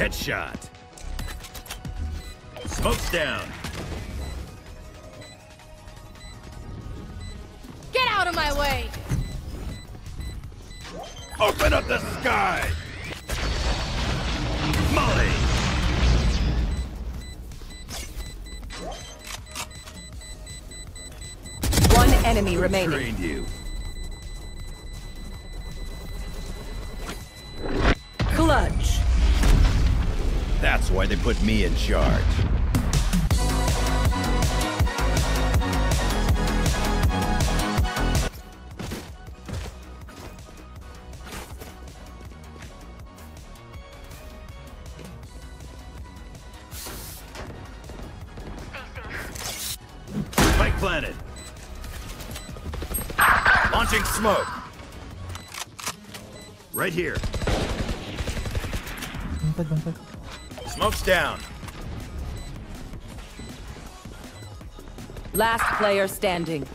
Headshot. Smoke's down. Get out of my way! Open up the sky! Molly! One enemy remaining. Trained you. They put me in charge. Launching smoke. Right here. Smoke's down. Last player standing.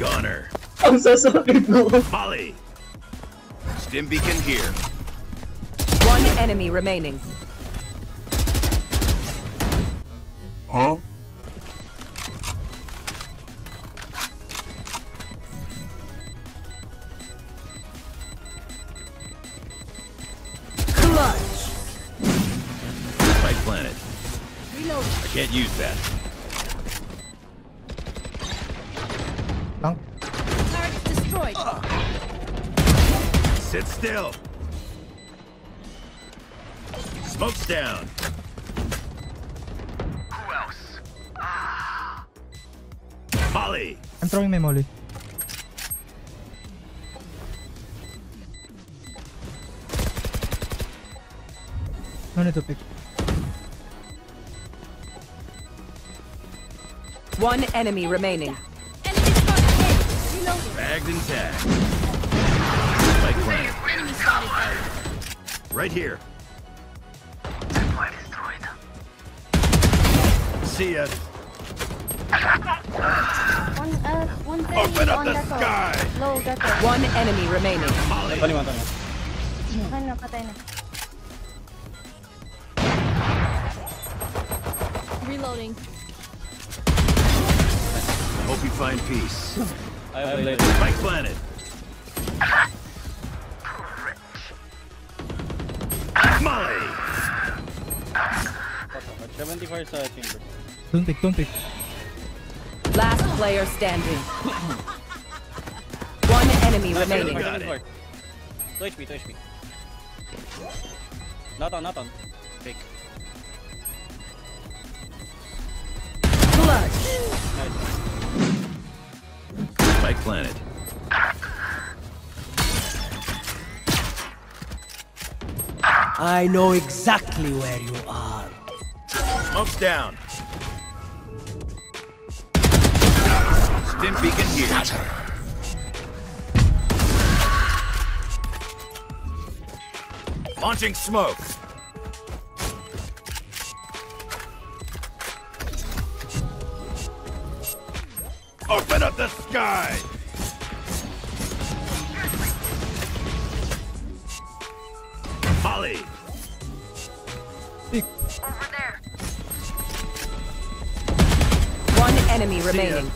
Gunner. Ang sasakit mo. Molly. Stim beacon here. One enemy remaining. Huh? I can't use that. Lang. Turret destroyed. Sit still. Smoke's down. Who else? Ah. Molly. I'm throwing my molly. No need to pick. One enemy remaining. Enemy spotted A. Reloading. Bagged and tagged. Spike planted. Right here. See ya. One, uh, one Open up on the that wall. sky. Low, that wall. One enemy remaining. Tali mo, tali mo. Patay na, patay na. Reloading. Hope you find peace. I have late. Spike planted. Molly. 74 sa chamber. Don't pick, don't pick. Last player standing. One enemy remaining. Got it. 2 HP, 2 HP. Not on, not on. Fake. Clutch. Nice. Spike planted. I know exactly where you are. Smoke's down. Stim beacon here. Launching smoke. Open up the sky. Molly. Pick. One enemy remaining.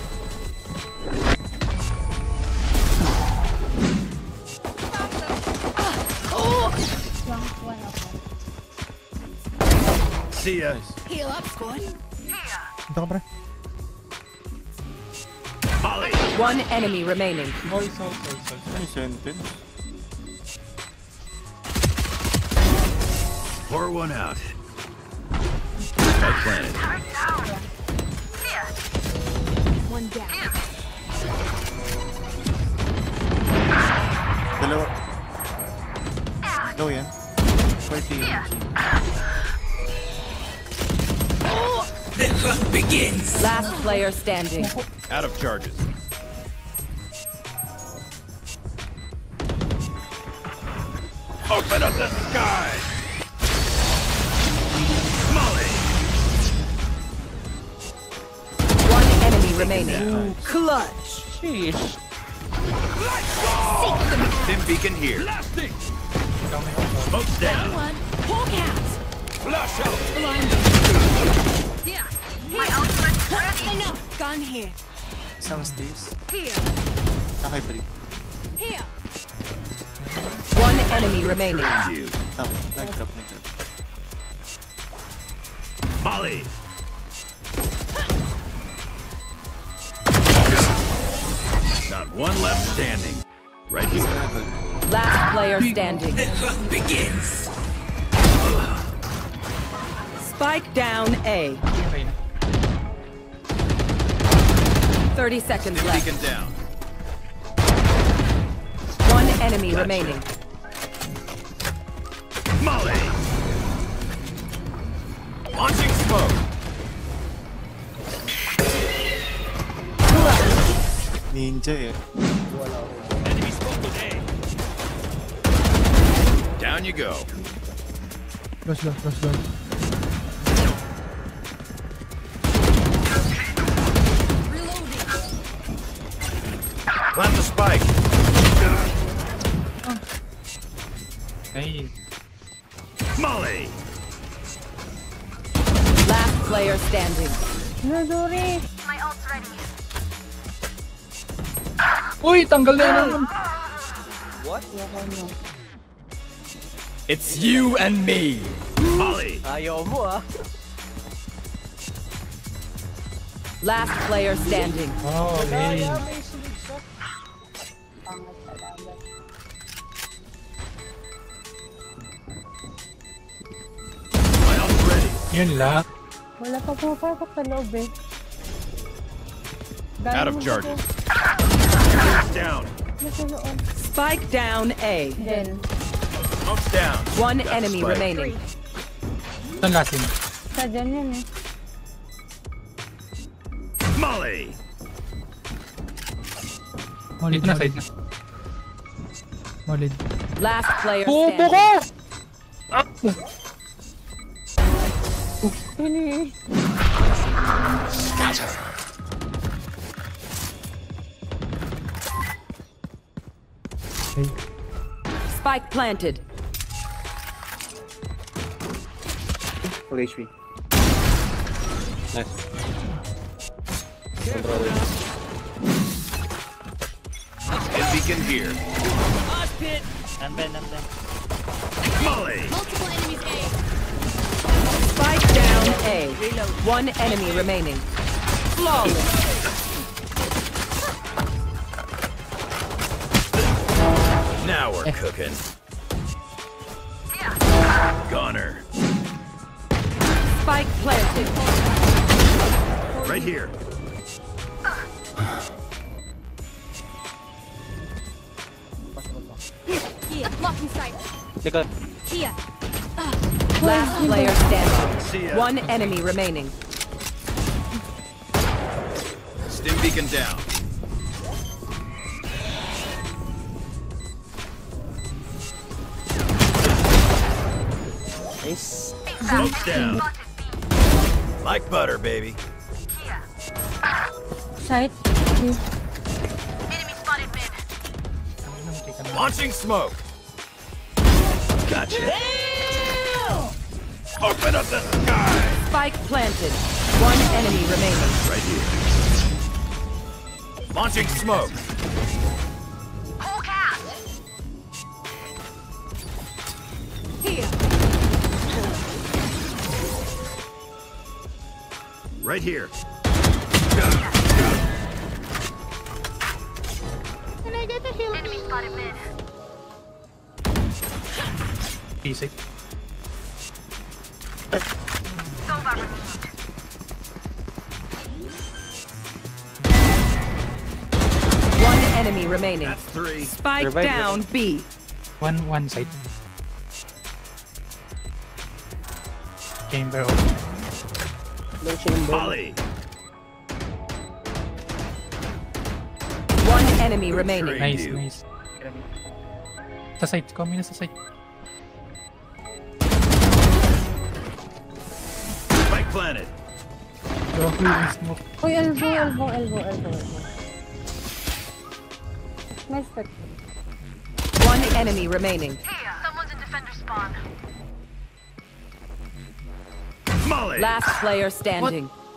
One, one of them. See ya. Heal up, squad. Dito ka pre. Molly. One enemy remaining. Sentence? Pour one out. Spike planted. One down. Dalawa. Low yan. 40. Last player standing. Out of charges. Open up the sky! Molly! One enemy remaining. Clutch. Stim beacon here. Smoke's down. One. Hawk out! Flash out. Blinding. Here. Here. Enough. Gun here. Isang stays. Here. Nakay pre. Here. One enemy remaining. You. Tap. Nag-drop, nag-drop. Molly. Not one left standing. Right here. Last player standing. begins. Spike down A. 30 seconds left. Beacon down. One enemy remaining. Molly. Launching smoke. Ninja. Enemy spotted A. Down you go. Close door, close door. Reloading. Plant the spike. Molly. Last player standing. No, sorry. Uy, tanggal na yun. It's you and me. Molly. Ayaw mo ah. Last player standing. Oh, okay. Yun lang. Wala pa pumapasok sa loob eh. Gano'n Out of charges. Down. Spike down A. Then, Smoke's down. One Got enemy spike. remaining. Saan lasin? sa dyan yun eh. Molly. Dito na, side na. Molid. Last player Bobo standing. ko! Yun eh. Okay. Spike planted. Full HP. Nice. Get beacon here. Molly. Multiple enemies A. Spike down A. One enemy remaining. Flawless. Now we're cooking. Goner. Spike planted. Right here. Here. Blocking sight. Likod. Here. Last player standing. One enemy remaining. Stim beacon down. Nice. Smoke's down. Like butter, baby. Sight. Launching smoke. Gotcha. Open up the sky. Spike planted. One enemy remaining. Right here. Launching smoke. Hold out! Here. Right here. Can I get a shield? Easy. One enemy remaining. That's three. Spike Revive, down B. One, one side. Chamber. Low chamber. Molly. One enemy remaining. Trained Nice, you. nice. Sa side. Kami na sa side. planet. Elbow, elbow, elbow, elbow, elbow. One enemy remaining. Someone's in defender spawn. Molly. Last player standing. What?